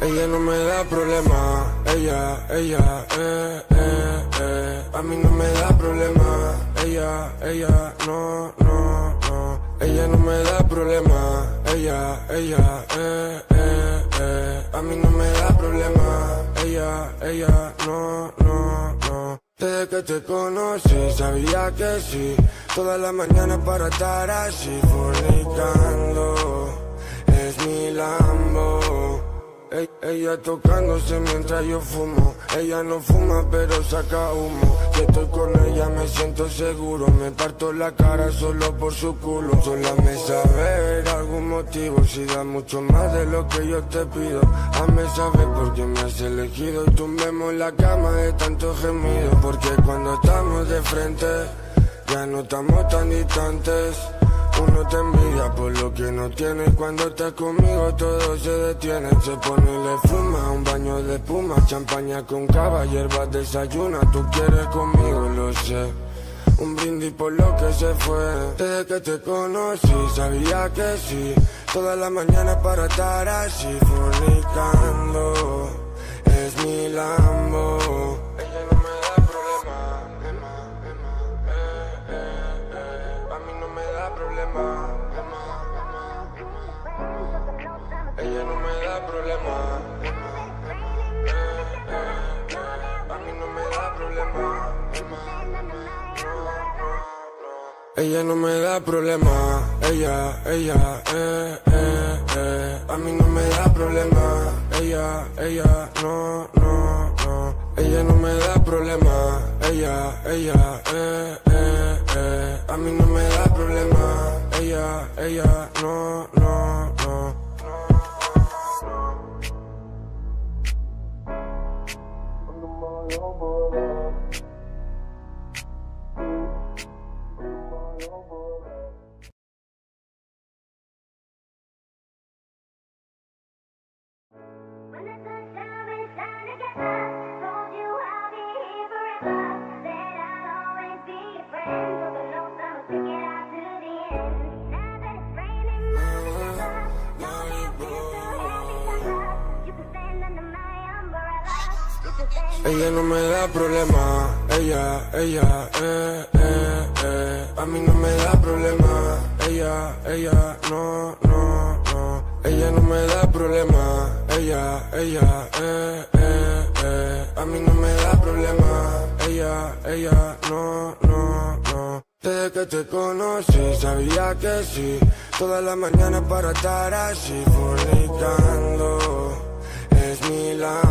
Ella no me da problema, ella, ella, eh, eh, eh. A mí no me da problema, ella, ella, no, no, no. Ella no me da problema, ella, ella, eh, eh, eh. A mí no me da problema, ella, ella, no, no, no. Desde que te conocí sabía que sí, toda la mañana para estar así fornicando. Ella tocándose mientras yo fumo. Ella no fuma pero saca humo. Si estoy con ella me siento seguro. Me parto la cara solo por su culo. Sola me sabe algún motivo. Si da mucho más de lo que yo te pido. Hazme saber por qué me has elegido. Y tumbemos la cama de tanto gemido. Porque cuando estamos de frente, ya no estamos tan distantes. Uno te envidia por lo que no tiene. Y cuando estás conmigo todo se detiene. Se pone y le fuma un baño de espuma Champaña con cava, hierbas desayuna. Tú quieres conmigo, lo sé. Un brindis por lo que se fue. Desde que te conocí sabía que sí. Toda la mañana para estar así fornicando Es mi Lambo problema. Ella no me da problema eh, eh, eh. A mí no me da problema. Ella no me da problema, ella, ella, eh, eh, eh. A mí no me da problema, ella, ella, no, no, no. Ella no me da problema, ella, ella, eh, eh. A mí no me da problema, ella, ella, no, no, no. When Ella no me da problema, ella, ella, eh, eh, eh. A mí no me da problema, ella, ella, no, no, no. Ella no me da problema, ella, ella, eh, eh, eh. A mí no me da problema, ella, ella, no, no, no. Desde que te conocí sabía que sí, toda la mañana para estar así fornicando. Es mi Lambo.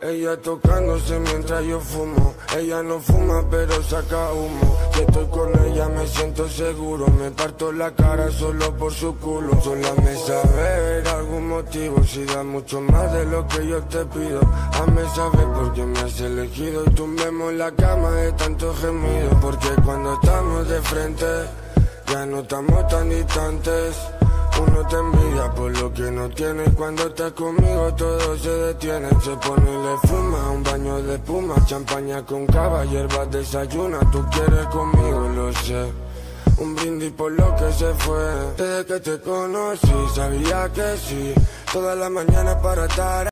Ella tocándose mientras yo fumo. Ella no fuma pero saca humo. Si estoy con ella me siento seguro. Me parto la cara solo por su culo. Sola me sabe ver algún motivo. Si da mucho más de lo que yo te pido. Hazme saber por qué me has elegido. Y tumbemos la cama de tanto gemido. Porque cuando estamos de frente, ya no estamos tan distantes. Uno te envidia por lo que no tiene y cuando estás conmigo todo se detiene. Se pone y le fuma un baño de espuma, champaña con cava, hierbas desayuna. Tú quieres conmigo, lo sé. Un brindis por lo que se fue. Desde que te conocí sabía que sí. Toda la mañana para estar